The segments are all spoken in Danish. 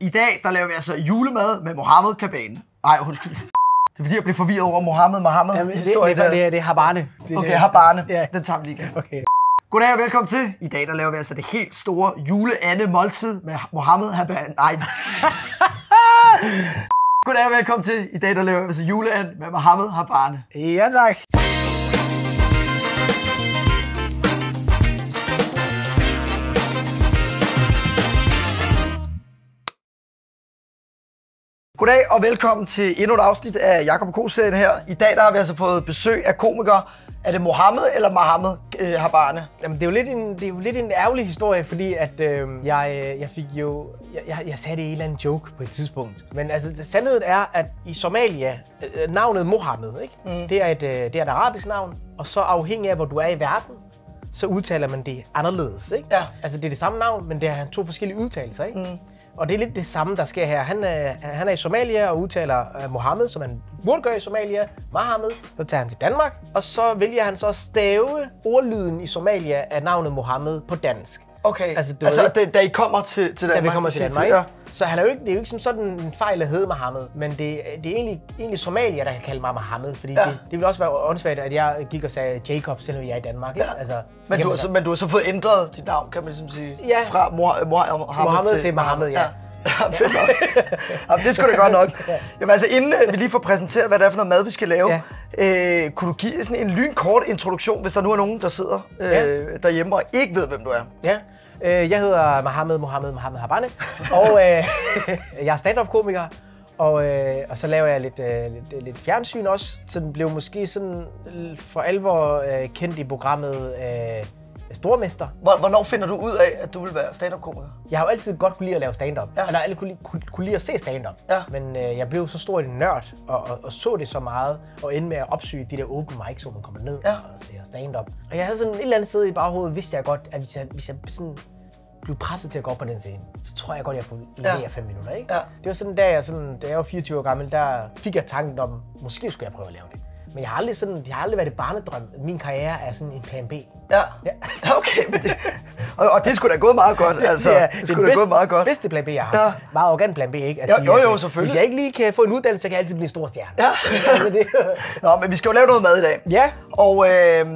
I dag, der laver vi altså julemad med Mohammed Kabane. Nej, undskyld. Det er fordi, jeg blev forvirret over Mohammed Mohammed Jamen, det, det, det, det, det er Habane. Det, Okay, har barne. Ja. Den tager vi lige igen. Okay. Goddag og velkommen til. I dag, der laver vi altså det helt store juleande måltid med Mohammed Haban. Nej. Goddag og velkommen til. I dag, der laver vi altså juleand med Mohammed Habane. Ja, tak. Goddag og velkommen til endnu et afsnit af Jakob K-serien her. I dag der har vi altså fået besøg af komikere. Er det Mohammed eller Mohammed øh, Habane? Jamen, det er jo lidt en, det er jo lidt en ærgerlig historie, fordi at øh, jeg, øh, jeg fik jo... Jeg, jeg, jeg sagde det i en eller anden joke på et tidspunkt. Men altså, det, sandheden er, at i Somalia, øh, navnet Mohammed, ikke? Mm. Det, er et, øh, det er et arabisk navn, og så afhængig af, hvor du er i verden, så udtaler man det anderledes, ikke? Ja. Altså, det er det samme navn, men det er to forskellige udtalelser, ikke? Mm. Og det er lidt det samme, der sker her. Han øh, han er i Somalia og udtaler øh, Mohammed, som han burde gøre i Somalia. Mohammed. Så tager han til Danmark, og så vælger han så at stave ordlyden i Somalia af navnet Mohammed på dansk. Okay, Altså, du altså ved da, da I kommer til, til Danmark. Da vi kommer til Danmark, tid, ikke? Så han er jo ikke, det er jo ikke som sådan en fejl at hedde Mohammed, men det, det er egentlig, egentlig Somalia, der kan kalde mig Mohammed, fordi Ja. ja. det, det ville også være åndssvagt, at jeg gik og sagde Jacob, selvom jeg er i Danmark. Ikke? Ja. Altså, Men du, så, men du har så fået ændret dit navn, kan man ligesom sige. Ja. Fra Mohammed, Mohammed, Mohammed til Mohammed, ja. Ja, fedt nok. Jamen, det skulle da godt nok. Jamen altså, inden øh, vi lige får præsenteret, hvad det er for noget mad, vi skal lave, ja. øh, kunne du give sådan en lynkort introduktion, hvis der nu er nogen, der sidder øh, Ja. derhjemme og ikke ved, hvem du er? Ja, øh, jeg hedder Mohammed Mohammed Mohammed Habane, og øh, jeg er stand-up-komiker, og, øh, og så laver jeg lidt, øh, lidt, lidt fjernsyn også, så den blev måske sådan for alvor øh, kendt i programmet øh, Stormester. Hvor- Hvornår finder du ud af, at du vil være stand-up-komiker? Jeg har jo altid godt kunne lide at lave stand-up, Ja. eller altid kunne, lide- kunne, kunne lide at se stand-up, Ja. men øh, jeg blev så stor en nørd, og, og, og så det så meget, og endte med at opsøge de der open mics, hvor man kommer ned Ja. og ser stand-up. Og jeg havde sådan et eller andet sted i baghovedet, vidste jeg godt, at hvis jeg, hvis jeg sådan blev presset til at gå op på den scene, så tror jeg godt, jeg kunne levere Ja. fem minutter. Ikke? Ja. Det var sådan, da jeg, sådan, da jeg var 24 år gammel, der fik jeg tanken om, måske skulle jeg prøve at lave det. Men jeg har aldrig, sådan, jeg har aldrig været et barnedrøm. Min karriere er sådan en plan B. Ja. Ja. Okay, men det, og, og det skulle da gået meget godt, altså. er Det skulle da gået meget godt. bedste plan B, jeg har. Ja. Ja. Meget arrogant plan B, ikke? At Jo, jo, jo, selvfølgelig. Hvis jeg ikke lige kan få en uddannelse, så kan jeg altid blive en stor stjerne. Ja. altså, det, Nå, men vi skal jo lave noget mad i dag. Ja. Og øh,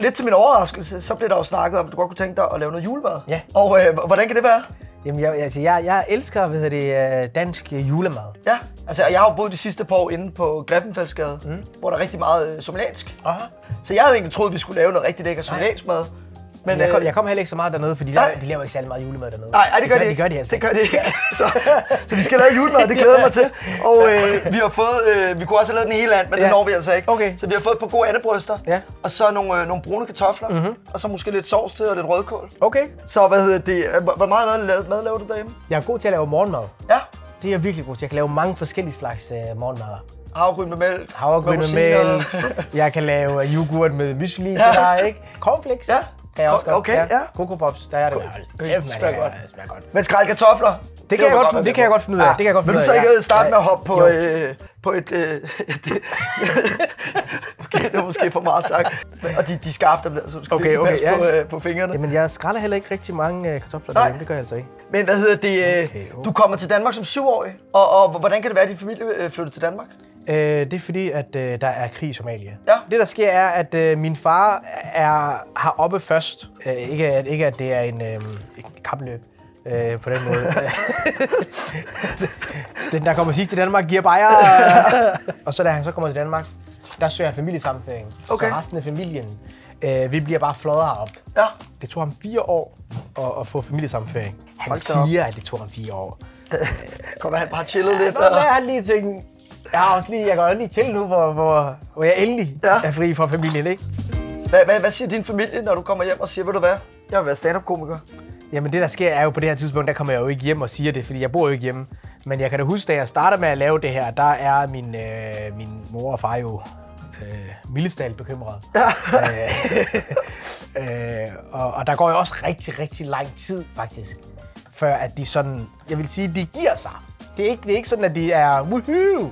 lidt til min overraskelse, så blev der jo snakket om, at du godt kunne tænke dig at lave noget julemad. Ja. Og øh, hvordan kan det være? Jamen, jeg, altså, jeg, jeg elsker, hvad hedder det, øh, dansk øh, julemad. Ja, altså jeg har jo boet de sidste par år inde på Greffenfeldsgade, mm. hvor der er rigtig meget øh, somaliansk. Aha. Så jeg havde egentlig troet, at vi skulle lave noget rigtig lækker somaliansk mad. Men, jeg, kom, øh, jeg kom heller ikke så meget dernede, fordi de laver, de laver ikke særlig meget julemad dernede. Nej, ej, det gør de, de ikke. gør de altså det gør de ikke. så, så vi skal lave julemad, det glæder jeg mig til. Og øh, vi har fået, øh, vi kunne også have lavet den i hele land, men ja. det når vi altså ikke. Okay. Så vi har fået et par gode andebryster, Ja. og så nogle, øh, nogle brune kartofler, mm-hmm. og så måske lidt sovs til og lidt rødkål. Okay. Så hvad hedder det, øh, hvor meget mad laver du derhjemme? Jeg er god til at lave morgenmad. Ja, Det er jeg virkelig god til. Jeg kan lave mange forskellige slags øh, morgenmader. havregryn med mælk, Havregryn med mælk. Jeg kan lave yoghurt med mysli Ja. til dig, ikke? Cornflakes. Ja. Kan jeg også godt. Okay, ja. Coco Pops, der er det. Det smager godt. smager godt. Men skræl kartofler? Det kan jeg vil godt- det kan jeg godt finde ud af. Det kan jeg godt Vil finde du ud så af, ikke ja. øh, starte med at hoppe på, øh, på et... Øh, det, okay, det var måske for meget sagt. Og de, de skarpe, der bliver, så du skal Okay, okay, passe ja. på, øh, på fingrene. Jamen, jeg skræller heller ikke rigtig mange øh, kartofler Nej. derhjemme. Det gør jeg altså ikke. Men hvad hedder det? Øh, Okay, jo. du kommer til Danmark som syvårig, og, og hvordan kan det være, at din familie flyttede til Danmark? Øh, det er fordi, at øh, der er krig i Somalia. Ja. Det, der sker, er, at øh, min far er har oppe først. Øh, ikke, at, ikke, at det er en, øh, kapløb øh, på den måde. den, der kommer sidst til Danmark, giver bajer. og så da han så kommer til Danmark, der søger han familiesammenføring. Okay. Så resten af familien, øh, vi bliver bare fløjet herop. Ja. Det tog ham fire år at, at få familiesammenføring. Han Hold da op. siger, at det tog ham fire år. Kommer han bare chillet lidt? Nå, hvad han lige tænkt, jeg har også lige, jeg kan også lige til nu, hvor, hvor, hvor jeg endelig Ja. er fri fra familien, ikke? Hvad, hvad, hvad siger din familie, når du kommer hjem og siger, ved du hvad, jeg vil være stand-up-komiker? Jamen det der sker er jo på det her tidspunkt, der kommer jeg jo ikke hjem og siger det, fordi jeg bor jo ikke hjemme. Men jeg kan da huske, da jeg starter med at lave det her, der er min, øh, min mor og far jo øh, mildestal bekymrede. Ja. øh, og, og der går jo også rigtig, rigtig lang tid faktisk, før at de sådan, jeg vil sige, de giver sig. Det er ikke, det er ikke sådan, at de er woohoo,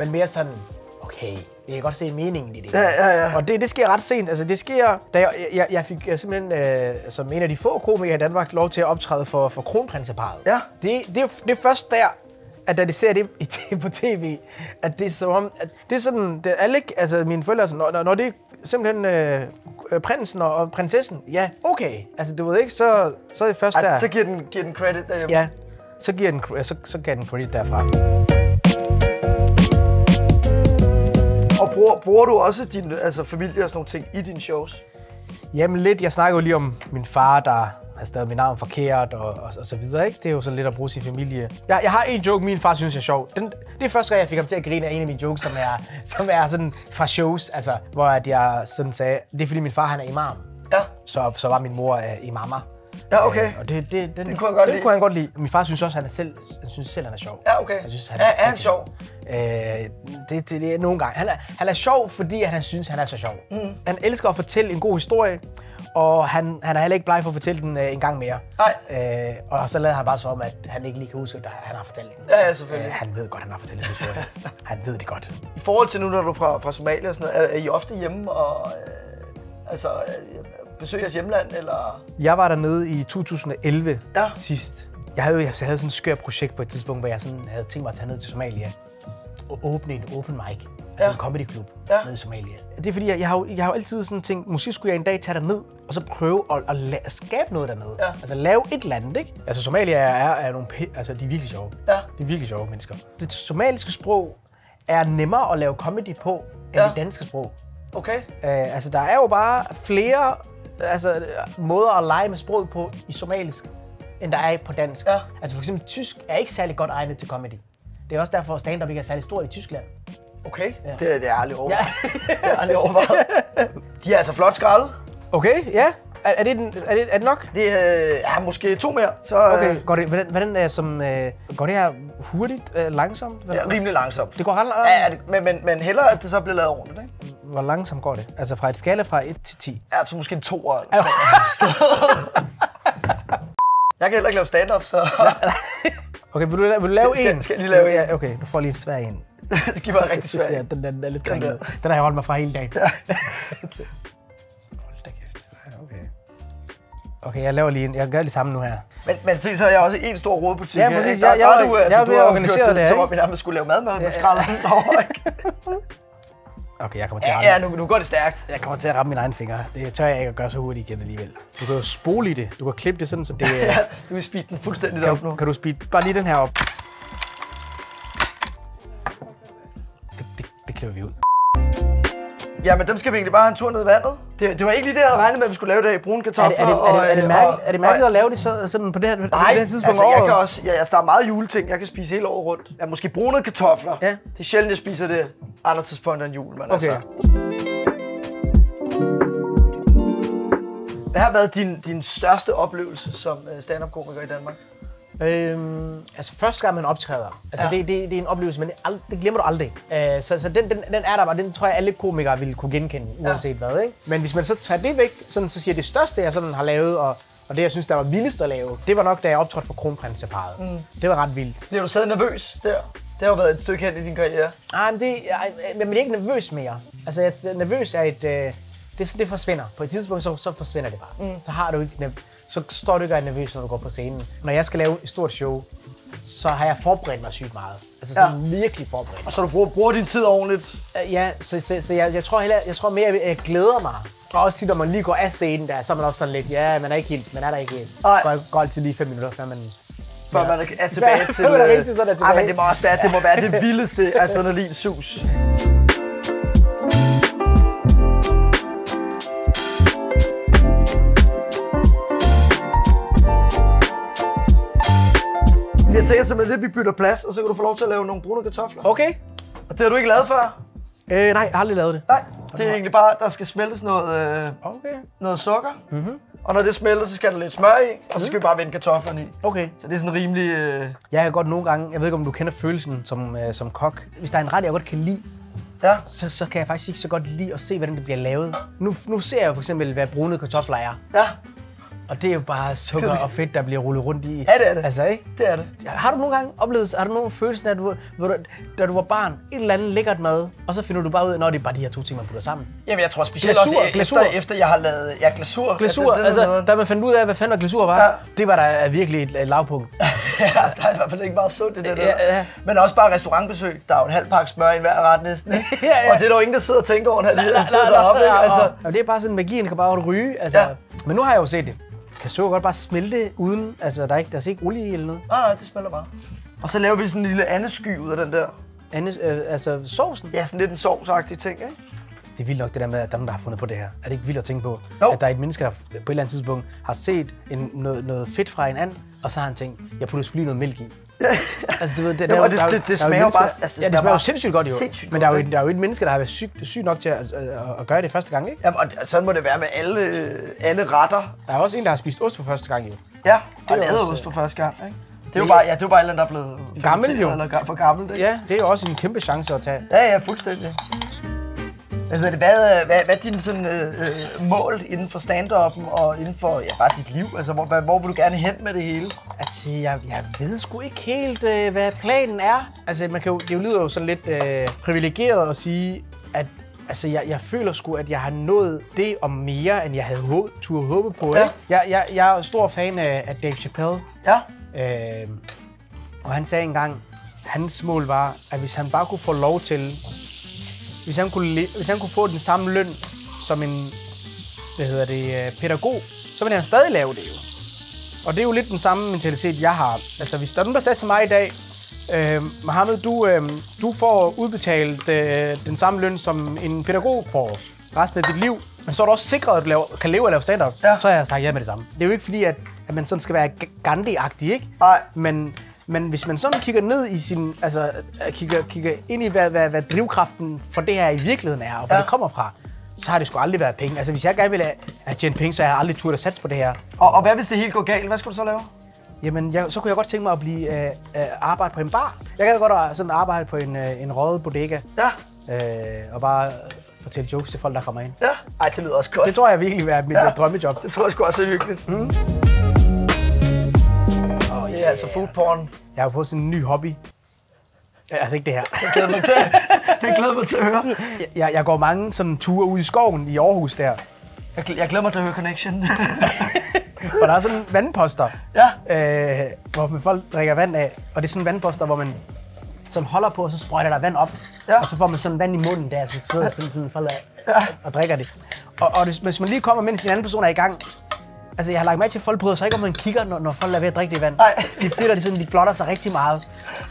men mere sådan, okay, jeg kan godt se meningen i det. Ja, ja, ja. Og det, det sker ret sent. Altså, det sker, da jeg, jeg, jeg fik øh, simpelthen øh, som en af de få komikere i Danmark lov til at optræde for, for kronprinseparet. Ja. Det, det, det er først der, at da de ser det i, på tv, at det er som om, at det er sådan, det er alle, altså mine forældre, altså, når, når det er simpelthen øh, øh, prinsen og, og prinsessen, ja, okay. Altså, du ved ikke, så, så er det først Ej, der. så giver den, giver den credit derhjemme. Ja, så giver den, så, så giver den credit derfra. Og bruger, bruger du også din altså, familie og sådan nogle ting i dine shows? Jamen lidt, jeg snakker jo lige om min far, der har stadig mit navn forkert og, og, og så videre, ikke? Det er jo sådan lidt at bruge sin familie. Jeg, jeg har en joke, min far synes er sjov. Den, det er første gang, jeg fik ham til at grine af en af mine jokes, som er, som er sådan fra shows, altså, hvor at jeg sådan sagde, det er fordi min far han er imam. Ja. Så, så var min mor uh, imammer. Ja, okay. Øh, og det, det, den, Den kunne han godt den lide. kunne han godt lide. Min far synes også, han er selv, han synes selv, han er sjov. Ja, okay. Jeg synes, er, er han sjov? Øh, det, det, det er nogle gange. Han er, han er sjov, fordi han synes, han er så sjov. Mm. Han elsker at fortælle en god historie, og han, han er heller ikke bleg for at fortælle den øh, en gang mere. Nej. Øh, og så lader han bare så om, at han ikke lige kan huske, at han har fortalt den. Ja, ja, selvfølgelig. Øh, han ved godt, at han har fortalt en historie. han ved det godt. I forhold til nu, når du er fra, fra Somalia og sådan noget, er, er I ofte hjemme og øh, altså, øh, besøger jeres hjemland, eller? Jeg var dernede i 2011 Ja. sidst. Jeg havde, jeg havde sådan et skørt projekt på et tidspunkt, hvor jeg sådan havde tænkt mig at tage ned til Somalia og åbne en open mic. Altså Ja. en comedy club Ja. nede i Somalia. Det er fordi, jeg, jeg, har, jeg har altid sådan tænkt, måske skulle jeg en dag tage derned og så prøve at, at, la- skabe noget dernede. Ja. Altså lave et eller andet, ikke? Altså Somalia er, er nogle pi- altså de er virkelig sjove. Ja. De er virkelig sjove mennesker. Det somaliske sprog er nemmere at lave comedy på, end Ja. det danske sprog. Okay. Øh, altså, der er jo bare flere altså, måder at lege med sproget på i somalisk, end der er på dansk. Ja. Altså for eksempel tysk er ikke særlig godt egnet til comedy. Det er også derfor, at stand-up ikke er særlig stort i Tyskland. Okay. Ja. Det, det er jeg aldrig over. Ja. det er aldrig overvejet. De er altså flot skrællet. Okay, ja. Er, er, det, den, er, det, er det nok? Det er ja, måske to mere, så Okay, øh, går det, hvordan, hvordan er som, øh, går det her hurtigt, øh, langsomt? Hvad- ja, rimelig langsomt. Det går ret Ja, ja, det, men, men, men hellere, at det så bliver lavet ordentligt, ikke? Hvor langsomt går det? Altså fra et skala fra 1 til 10. Ja, så måske en to eller tre. jeg kan heller ikke lave stand-up, så Okay, vil du, vil du lave Skal- en? skal jeg lige lave en? Okay, du får lige en svær en. det giver mig rigtig svært. Ja, den, den, er lidt Den der. Den har jeg holdt mig fra hele dagen. Okay, jeg laver lige en. Jeg gør lige sammen nu her. Men, men se, så er jeg også en stor rodebutik. Ja, her, præcis. ikke? Der, Jeg- jeg du, altså, jeg du har jo organisere gjort det det, her, som om vi nærmest skulle lave mad med, med Ja, skralder derovre, ikke? Okay, jeg kommer til at Ja, ramme, ja, nu, nu går det stærkt. jeg kommer til at ramme mine egne fingre. Det tør jeg ikke at gøre så hurtigt igen alligevel. Du kan jo spole i det. Du kan klippe det sådan, så det... Ja, du vil speede den fuldstændig op nu. kan, kan du speede bare lige den her op? Det, det, det klipper vi ud. Ja, men dem skal vi egentlig bare have en tur ned i vandet. Det, det var ikke lige det, jeg havde regnet med, at vi skulle lave det i brune Er det, kartofler. er, det, er, det, er, det, og, mærke, og- er det mærkeligt at lave det så, sådan på det her, på Nej, det her tidspunkt altså jeg kan også, ja, altså, der er meget juleting, jeg kan spise hele året rundt. Ja, måske brune kartofler. Ja. Det er sjældent, jeg spiser det andre tidspunkter end jul, men Okay. altså. Hvad har været din, din største oplevelse som øh, stand-up-komiker i Danmark? Øhm, altså første gang man optræder, altså Ja. det, det, det er en oplevelse, men ald- det glemmer du aldrig. Øh, så så den, den, den er der bare, den tror jeg alle komikere vil kunne genkende, uanset ja. hvad. Ikke? Men hvis man så tager det væk, sådan, så siger jeg, det største jeg sådan har lavet, og, og det jeg synes, der var vildest at lave, det var nok da jeg optrådte for kronprinseparet. Mm. Det var ret vildt. Bliver du stadig nervøs der? Det har jo været et stykke hen i din karriere. Ah, men det, jeg, jeg bliver ikke nervøs mere. Altså, jeg, nervøs er et... Øh, det, det forsvinder. På et tidspunkt, så, så forsvinder det bare. Mm. Så har du ikke... Så står du ikke og er nervøs, når du går på scenen. Når jeg skal lave et stort show, så har jeg forberedt mig sygt meget. Altså sådan ja. virkelig forberedt. Og så du bruger, bruger din tid ordentligt. Øh, Ja, så, så, så jeg, jeg, tror heller, jeg tror mere, jeg, jeg glæder mig. Og også tit, når man lige går af scenen der, så er man også sådan lidt, ja, man er ikke helt, man er der ikke helt. Nej. Går, går altid lige fem minutter, før man... Før man er tilbage til... før man er øh, rigtig sådan er Ej, tilbage. men det må også være, det må være det vildeste adrenalinsus. Jeg tænker simpelthen lidt, at vi bytter plads, og så kan du få lov til at lave nogle brune kartofler. Okay. Og det har du ikke lavet før? Øh, nej, jeg har aldrig lavet det. Nej, det er egentlig bare, der skal smeltes noget, øh, Okay. noget sukker. Mm-hmm. Og når det smelter, så skal der lidt smør i, og så skal vi bare vende kartoflerne i. Okay. Så det er sådan rimelig... Øh, Jeg kan godt nogle gange, jeg ved ikke om du kender følelsen som, øh, som kok. Hvis der er en ret, jeg godt kan lide, ja. så, så kan jeg faktisk ikke så godt lide at se, hvordan det bliver lavet. Nu, nu ser jeg jo for eksempel, hvad brune kartofler er. Ja. Og det er jo bare sukker og fedt, der bliver rullet rundt i. Ja, det er det. Altså, ikke? Det er det. Har du nogle gange oplevet, har du nogle følelsen af, at du, du, da du var barn, et eller andet lækkert mad, og så finder du bare ud af, når det er bare de her to ting, man putter sammen? Jamen, jeg tror specielt Glasur, også, glasur. Efter, efter jeg har lavet ja, glasur. Glasur, den- den er altså, noget- da man fandt ud af, hvad fanden glasur var, Ja. det var da virkelig et, et lavpunkt. ja, der er i hvert fald ikke meget sundt det der. Ja, ja. Men også bare restaurantbesøg. Der er jo en halv pakke smør i hver ret næsten. ikke? Ja, ja. Og det er der jo ingen, der sidder og tænker over, når de sidder deroppe. ikke? Altså, det er bare sådan, magien kan bare ryge. Altså. Men nu har jeg jo set det. Kan så godt bare smelte uden, altså der er ikke, der er ikke olie i eller noget. nej, nej, det smelter bare. Og så laver vi sådan en lille andesky ud af den der. Andet, øh, altså sovsen. Ja, sådan lidt en sovsagtig ting, ikke? Det er vildt nok det der med, at dem, der har fundet på det her. Er det ikke vildt at tænke på? Jo. At der er et menneske, der på et eller andet tidspunkt har set en, noget, noget fedt fra en and, og så har han tænkt, jeg putter sgu lige noget mælk i. altså, du ved, det, Jamen, der, og det- der er det- det er smager jo bare- altså, det ja, det smager jo sindssygt godt jo. sindssygt Men der er, jo, der er jo et menneske, der har været syg, syg nok til at, at, at, gøre det første gang, ikke? Jamen, og sådan må det være med alle, alle retter. Der er også en, der har spist ost for første gang, jo. Ja, og er lavet ost for første gang, ikke? Det er jo bare, ja, det er bare alle, der er blevet Gammel, jo. Eller for gammel, ikke? Ja, det er jo også en kæmpe chance at tage. Ja, ja, fuldstændig. Hvad, hedder det, hvad, hvad, hvad er dine sådan, øh, øh, mål inden for stand-up'en og inden for ja, bare dit liv? Altså, hvor, hvad, hvor vil du gerne hen med det hele? Altså, jeg, jeg ved sgu ikke helt, øh, hvad planen er. Altså, man kan jo, det lyder jo sådan lidt øh, privilegeret at sige, at altså, jeg, jeg føler sgu, at jeg har nået det og mere, end jeg havde hå- turde håbe på. Ja. Ikke? Jeg, jeg, jeg er stor fan af, af Dave Chappelle, Ja, øh, og han sagde engang, hans mål var, at hvis han bare kunne få lov til, hvis han kunne, hvis han kunne få den samme løn som en, hvad hedder det, øh, pædagog, så ville han stadig lave det jo. Og det er jo lidt den samme mentalitet, jeg har. Altså, hvis der er nogen, der sagde til mig i dag, øh, Mohammed, du, øh, du får udbetalt øh, den samme løn, som en pædagog får resten af dit liv, men så er du også sikret, at du laver, kan leve af at lave stand-up, Ja. så har jeg sagt ja med det samme. Det er jo ikke fordi, at, at man sådan skal være G- Gandhi-agtig, ikke? Nej. Men, men hvis man sådan kigger ned i sin, altså øh, kigger, kigger ind i, hvad, hvad, hvad drivkraften for det her i virkeligheden er, og hvor Ja. det kommer fra, så har det sgu aldrig været penge. Altså, hvis jeg gerne ville have- have tjent penge, så har jeg aldrig turde at satse på det her. og, og hvad hvis det hele går galt? Hvad skal du så lave? Jamen, jeg, så kunne jeg godt tænke mig at blive øh, øh, arbejde på en bar. Jeg gad godt at sådan arbejde på en, øh, en røget bodega, Ja, øh, og bare øh, fortælle jokes til folk, der kommer ind. ja. Ej, det lyder også godt. Det tror jeg virkelig vil være mit Ja. ja. drømmejob. Det tror jeg sgu også er hyggeligt. Mm. Er altså food porn. Jeg har fået sådan en ny hobby. Ja, Altså ikke det her. Jeg glæder mig til, jeg glæder mig til at høre. Jeg, jeg, går mange sådan ture ud i skoven i Aarhus der, Jeg, jeg glæder mig til at høre Connection. hvor der er sådan vandposter, ja, øh, hvor folk drikker vand af. Og det er sådan vandposter, hvor man sådan holder på, og så sprøjter der vand op. Ja. Og så får man sådan vand i munden der, så sidder sådan, sådan folk og, og drikker det. Og, og hvis, hvis man lige kommer, mens den anden person er i gang, Altså, jeg har lagt mærke til, at folk bryder sig ikke om, man kigger, når, når folk er ved at drikke det vand. Nej. De føler, det sådan, de blotter sig rigtig meget.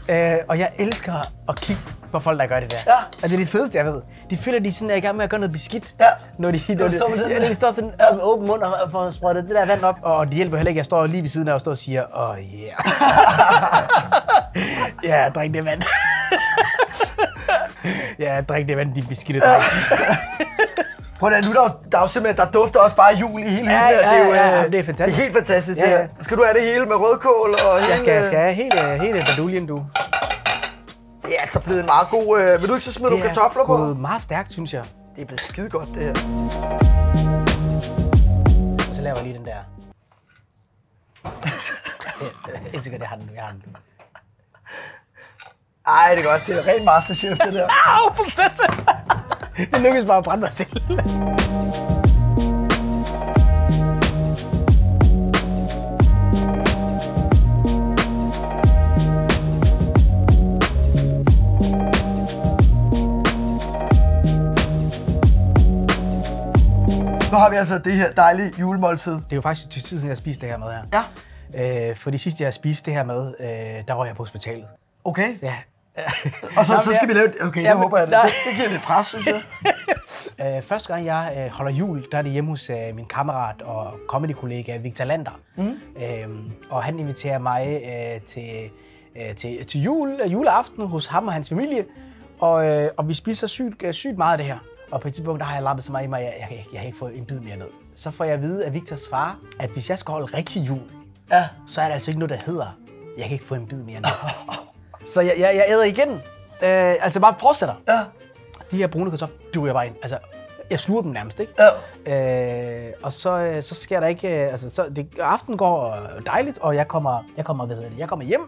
Øh, og jeg elsker at kigge på folk, der gør det der. Ja. Og det er det fedeste, jeg ved. De føler, de sådan er i gang med at gøre noget beskidt. Ja. Når de, når de, med den ja, de står sådan ja. med åben mund og får sprøjtet det der vand op. Og de hjælper heller ikke. Jeg står lige ved siden af og står og siger, åh, oh, yeah. ja, drik det vand. ja, drik det vand, de beskidte dreng. Prøv at nu er der, der er jo simpelthen, der dufter også bare jul i hele Ja, hylden ja, det er jo ja, øh, det er fantastisk. Det er helt fantastisk, Ja, det ja. her. Skal du have det hele med rødkål og hele... Jeg skal, jeg skal have hele, hele baduljen, du. Det er altså blevet en meget god... Øh, vil du ikke så smide nogle kartofler på? gået meget stærkt, synes jeg. Det er blevet skide godt, det her. Og så laver jeg lige den der. Helt sikkert, jeg har den. Jeg har den. Ej, det er godt. Det er rent masterchef, det der. Au, for satan! Det lykkedes bare at brænde mig selv. Nu har vi altså det her dejlige julemåltid. Det er jo faktisk til tid siden, jeg har spist det her mad her. Ja, Øh, for det sidste, jeg har spist det her mad, øh, der var jeg på hospitalet. okay. Ja. Og så, Nå, så skal vi jeg- lave... Okay, Ja, det håber jeg. Det, det, det giver lidt pres, synes jeg. Øh, første gang jeg øh, holder jul, der er det hjemme hos øh, min kammerat og comedy-kollega Victor Lander. Mm. Øhm, og han inviterer mig øh, til, øh, til, til jul, øh, juleaften hos ham og hans familie. Og, øh, og vi spiser sygt, øh, sygt meget af det her. Og på et tidspunkt, der har jeg lappet så meget i mig, at jeg, jeg, ikke- jeg har ikke fået en bid mere ned. Så får jeg at vide af Victors far, at hvis jeg skal holde rigtig jul, Ja. så er der altså ikke noget, der hedder, jeg kan ikke få en bid mere ned. så jeg, jeg, jeg æder igen. Øh, altså bare fortsætter Ja. de her brune kartofler, de ryger bare ind. Altså, jeg sluger dem nærmest, ikke? Ja. Øh, og så, øh, så sker der ikke, øh, altså så, det, aften går øh, dejligt, og jeg kommer, jeg kommer, hvad hedder det, jeg kommer hjem,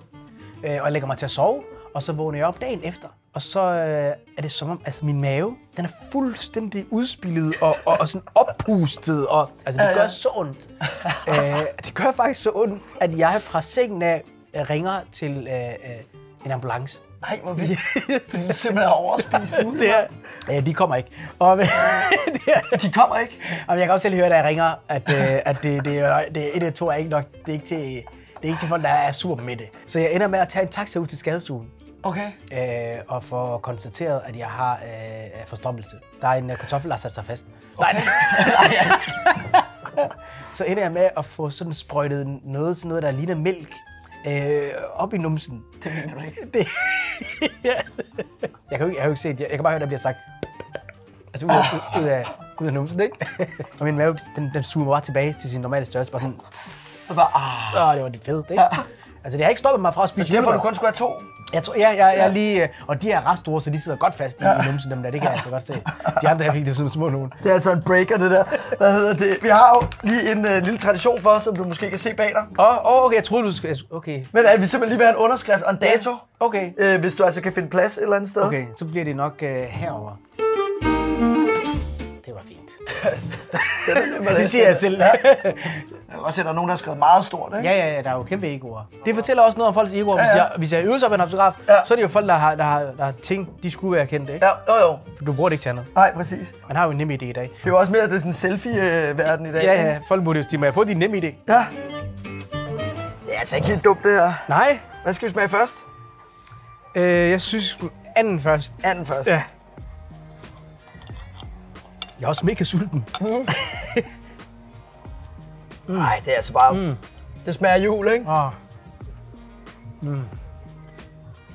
øh, og jeg lægger mig til at sove, og så vågner jeg op dagen efter, og så øh, er det som om, altså min mave, den er fuldstændig udspillet og, og, og sådan oppustet, og altså det gør så ondt. øh, det gør faktisk så ondt, at jeg fra sengen af ringer til øh, en ambulance. Nej, hvor vildt. Det er simpelthen overspist. Det er, ja, de kommer ikke. Og, det er, De kommer ikke. og jeg kan også selv høre, da jeg ringer, at, øh, at det, det, er, det et af to er ikke nok. Det er ikke til, det er ikke til folk, der er super med det. Så jeg ender med at tage en taxa ud til skadestuen. Okay. Øh, og få konstateret, at jeg har øh, forstoppelse. Der er en øh, kartoffel, der har sat sig fast. Okay. Nej, Nej, så ender jeg med at få sådan sprøjtet noget, sådan noget der ligner mælk, øh, op i numsen. det mener du ikke. Det, jeg, kan jo ikke, jeg har jo ikke set, jeg, jeg kan bare høre, der bliver sagt, altså ud af, ud, ud af, ud af numsen, ikke? og min mave, den, den suger mig bare tilbage til sin normale størrelse, bare sådan, Så bare, ah. åh, det var det fedeste, ikke? Altså, det har ikke stoppet mig fra at spise Derfor du kun skulle have to. Jeg tror, ja, jeg, jeg er lige, øh, og de er ret store, så de sidder godt fast i, i numsen, dem der, det kan jeg altså godt se. De andre, jeg fik det sådan små nogen. Det er altså en breaker, det der. Hvad hedder det? Vi har jo lige en uh, lille tradition for, som du måske kan se bag dig. Åh, oh, okay, jeg troede, du skulle, okay, Men at vi simpelthen lige vil have en underskrift og en dato. okay, Øh, hvis du altså kan finde plads et eller andet sted. okay, så bliver det nok uh, herover. Det var fint. Det, er at Det læse. siger jeg selv. Jeg kan godt se, at der er nogen, der har skrevet meget stort, ikke? Ja, ja, ja, der er jo kæmpe egoer. Det fortæller også noget om folks egoer. Hvis, Ja, ja. jeg, hvis jeg øver sig på en fotograf, Ja. så er det jo folk, der har, der har, der har tænkt, de skulle være kendte, ikke? Ja, jo jo. For Du bruger det ikke til andet. Nej, præcis. Man har jo en nem idé i dag. Det er jo også mere, at det er sådan en selfie-verden i dag. Ja, ja, folk burde jo sige, må jeg få din nem idé? ja. Det er altså ikke helt dumt, det her. Nej, Hvad skal vi smage først? øh, jeg synes anden først. Anden først. Ja. Jeg er også mega sulten. Nej, det er altså bare... Mm. Det smager af jul, ikke? Åh,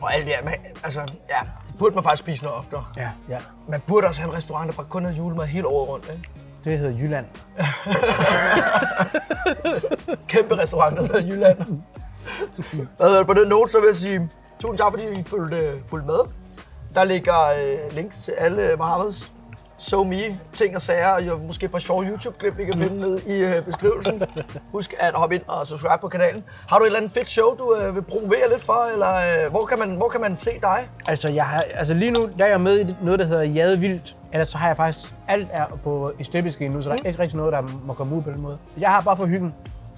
Og alt det her, man, altså, ja, det burde man faktisk spise noget oftere. ja, ja. Man burde også have en restaurant, der bare kun havde julemad hele året rundt, ikke? Det hedder Jylland. Kæmpe restaurant, der hedder Jylland. Hvad på den note, så vil jeg sige tusind tak, fordi I fulgte, fulgte med. Der ligger øh, links til alle Mohammeds So Me ting og sager, og jo, måske et par sjove YouTube-klip, I kan finde ned i øh, beskrivelsen. Husk at hoppe ind og subscribe på kanalen. Har du et eller andet fedt show, du øh, vil promovere lidt for, eller øh, hvor, kan man, hvor kan man se dig? Altså, jeg har, altså lige nu der er jeg med i noget, der hedder Jade Vildt. Ellers så har jeg faktisk alt er på i støbeskeen nu, så der er ikke rigtig noget, der må komme ud på den måde. Jeg har bare for hyggen.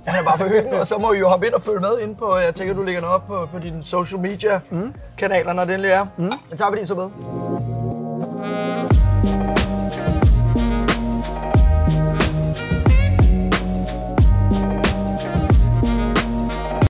Han er bare for hyggen, og så må I jo hoppe ind og følge med ind på, jeg tænker, du lægger noget op på, på dine social media kanaler, når det endelig er. Mm. Men tak fordi I så med.